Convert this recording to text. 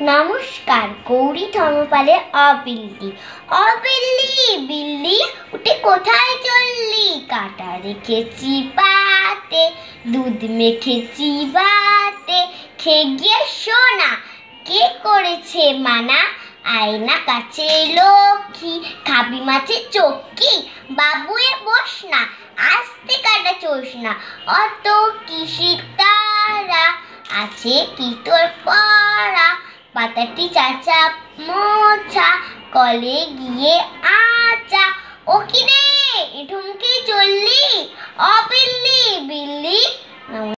নমস্কার, গৌরী ধর্মপালের অবিল্লি। অবিল্লি, বিল্লি, উঠে কোথায় চললি? কাটা রেখেছি পাতে, দুধ মেখেছি বাতে খেয়ে গিয়ে শোনা কে করেছে মানা? আয়না কাছে লক্ষ্মী, খাবি মাছে চক্কি, বাবুয়ে বস না, আস্তে কাটা চোস না। অত কিসির তারা, আছে কি তোর পড়া? পাতাটি চাচা মোছা কলে গিয়ে আচা ও কি রে ঠুমকি চললি